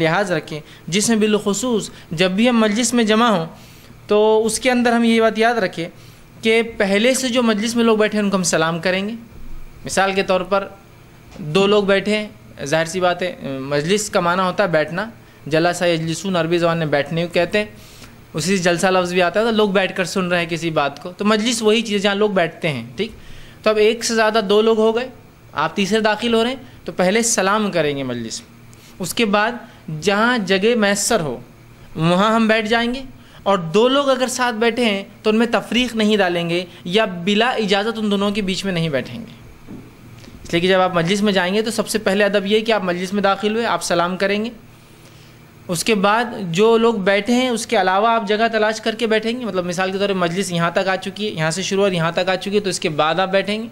لحاظ رکھیں۔ جس میں بالخصوص جب بھی ہم مجلس میں جمع ہوں، تو اس کے اندر ہم یہ بات یاد رکھیں کہ پہلے سے جو مجلس میں لوگ بیٹھے ہیں، ان کو ہم سلام کریں گے۔ مثال کے طور پر دو لوگ بیٹھے ہیں، ظاہر سی بات ہے، مجلس کا معنی ہوتا ہے بیٹھنا۔ جلسہ یجلسون عربی زبان میں بیٹھنے کو کہتے ہیں۔ اسی سے جلسہ لفظ بھی آتا ہے، تو لوگ بیٹھ کر سن رہے ہیں کسی بات کو۔ تو مجلس وہی چیز جہاں لوگ بیٹھتے ہیں، ٹھیک؟ تو اب ایک سے زیادہ دو لوگ ہو گئے، آپ تیسرے داخل ہو رہے ہیں، تو پہلے سلام کریں گے مجلس میں۔ اس کے بعد جہاں جگہ میسر ہو، وہاں ہم بیٹھ جائیں گے۔ اور دو لوگ اگر ساتھ بیٹھے ہیں تو ان میں تفریق نہیں ڈالیں گے یا بلا اجازت ان دونوں کے بیچ میں نہیں بیٹھیں گے۔ اس لیے کہ جب آپ مجلس میں جائیں گے تو سب سے پہلے ادب یہ کہ آپ مجلس میں داخل ہوئے، آپ سلام کریں گے۔ اس کے بعد جو لوگ بیٹھے ہیں، اس کے علاوہ آپ جگہ تلاش کر کے بیٹھیں گے۔ مطلب مثال کے طور پر مجلس یہاں تک آ چکی ہے، یہاں سے شروع اور یہاں تک آ چکی ہے، تو اس کے بعد آپ بیٹھیں گے۔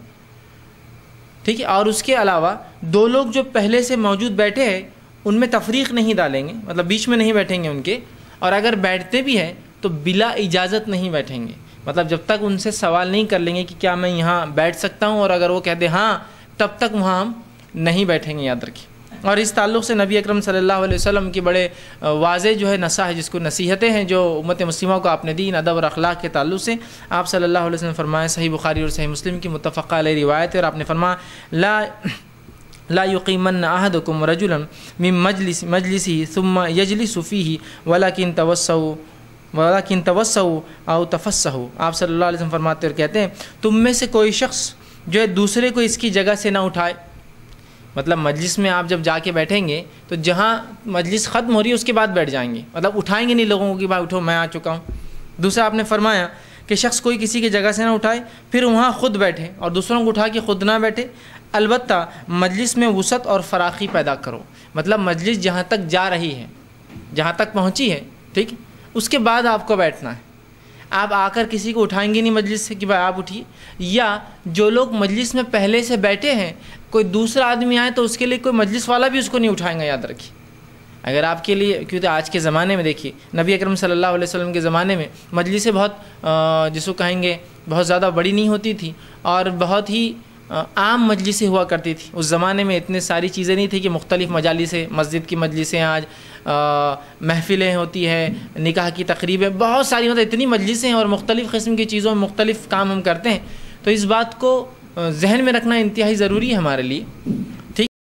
ٹھیک ہے؟ اور اس کے علاوہ دو لوگ جو پہلے سے موجود بیٹھے ہیں ان میں تفریق نہیں ڈالیں گے مطلب بیچ میں نہیں بیٹھیں گے ان کے، اور اگر بیٹھتے بھی ہیں تو بلا اجازت نہیں بیٹھیں گے۔ مطلب جب تک ان سے سوال نہیں کر لیں گے کہ کیا میں یہاں بیٹھ سکتا ہوں، اور اگر وہ کہتے ہاں تب تک وہاں ہم نہیں بیٹھیں گے، یاد رکھیں۔ اور اس تعلق سے نبی اکرم صلی اللہ علیہ وسلم کی بڑے واضح جو ہے نصح ہے جس کو نصیحتیں ہیں جو امت مسلمہ کو آپ نے دی ادب اور اخلاق کے تعلق سے، آپ صلی اللہ علیہ وسلم فرمائے صحیح بخاری اور صحیح مسلم کی متفقہ علیہ روایت ہے، اور آپ نے فرمایا، لا لا يقيمن احدكم رجلا من مجلس مجلسه ثم يجلس فيه، ولكن توسعوا ولكن توسعوا او تفسحوا. آپ صلی اللہ علیہ وسلم فرماتے اور کہتے ہیں، تم میں سے کوئی شخص جو ہے دوسرے کو اس کی جگہ سے نہ اٹھائے۔ مطلب مجلس میں آپ جب جا کے بیٹھیں گے، تو جہاں مجلس ختم ہو رہی ہے، اس کے بعد بیٹھ جائیں گے۔ مطلب اٹھائیں گے نہیں لوگوں کو کہ بھائی اٹھو، میں آ چکا ہوں۔ دوسرا، آپ نے فرمایا کہ شخص کوئی کسی کی جگہ سے نہ اٹھائے، پھر وہاں خود بیٹھے اور دوسروں کو اٹھا کے خود نہ بیٹھے۔ البتہ مجلس میں وسعت اور فراخی پیدا کرو۔ مطلب مجلس جہاں تک جا رہی ہے، جہاں تک پہنچی ہے، ٹھیک اس کے بعد آپ کو بیٹھنا ہے۔ آپ آ کر کسی کو اٹھائیں گے نہیں مجلس سے کہ بھائی آپ اٹھیے۔ یا جو لوگ مجلس میں پہلے سے بیٹھے ہیں، کوئی دوسرا آدمی آئے تو اس کے لیے کوے مجلس والا بھی اس کو نہیں اٹھائیں گا، یاد رکھیے۔ اگر آپ کے لیے، کیونکہ آج کے زمانے میں دیکھیے، نبی اکرم صلی اللہ علیہ وسلم کے زمانے میں مجلسیں بہت جس کو کہیں گے، بہت زیادہ بڑی نہیں ہوتی تھی اور بہت ہی عام مجلسیں ہوا کرتی تھی۔ اس زمانے میں اتنے ساری چیزیں نہیں تھیں کہ مختلف مجالسیں مسجد کی مجلسیں آج محفلیں ہوتی ہیں، نکاح کی تقریبیں، بہت ساری مطلب اتنی مجلسیں ہیں اور مختلف قسم کی چیزوں میں مختلف کام ہم کرتے ہیں۔ تو اس بات کو ذہن میں رکھنا انتہائی ضروری ہے ہمارے لیے۔